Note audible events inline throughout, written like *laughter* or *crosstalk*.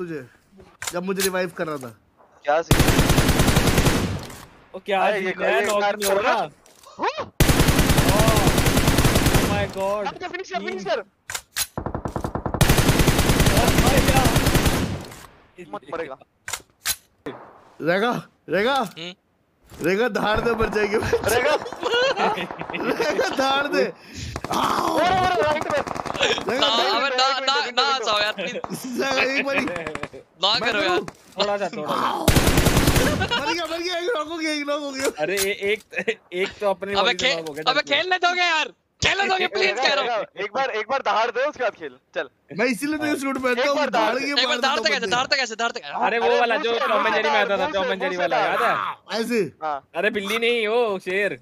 तुझे। जब मुझे रिवाइव कर रहा था। क्या सीन? ओ क्या ये- कार नहीं हो रहा? ओह माय गॉड फिनिश कर फिनिश कर मत मरेगा। रेगा रेगा। हम्म। रेगा धार दे मर जाएगी। रहेगा रेगा धार दे। *laughs* आओ! राइट में। रेगा रेगा *laughs* एक बारी। ना करो यार। थोड़ा सा थोड़ा मर *laughs* गया मर गया एक नॉक हो गया एक नॉक हो गया। अरे एक एक तो अपने अबे खेल हो अबे खेलने दोगे यार। खेलने दोगे प्लीज़ कह रहा हूँ एक बार एक बार दहाड़ दे उसके बाद खेल। चल। मैं इसीलिए तो ये सूट पहनता एक हूँ धाड़- के एक बार मार कैसे। कैसे धारते अरे वो वाला जो टॉम एंड जेरी में आता था टॉम एंड जेरी वाला याद है? ऐसे। हाँ। अरे बिल्ली नहीं वो शेर।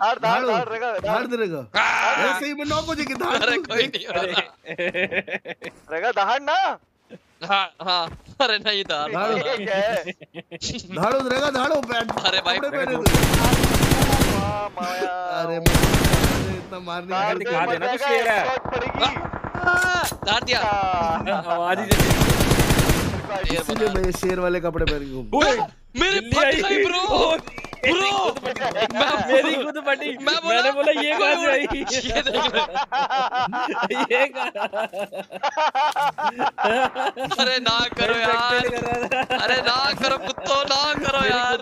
धाड़ धाड़ रहेगा धाड़ दे ऐसे ही मैं नॉक हो जाएगी धाड़ अरे कोई नहीं *laughs* रहेगा दहाड़ ना। हाँ हाँ अरे नहीं धार धाड़। क्या है। धाड़ो रेगा धाड़ो पैंट अरे भाई, पहने अरे इतना मारने दिखा देना तो शेर है। धाड़ दिया हाँ, आवाज़ ही शेर मैं शेर वाले कपड़े पहन के घूम मेरे फट गई ब्रो। मेरी खुद फटी मैं बोला- मैंने बोला ये कहाँ से आई ये देख *laughs* ये कहाँ अरे ना करो यार। अरे ना करो कुत्तो ना करो यार।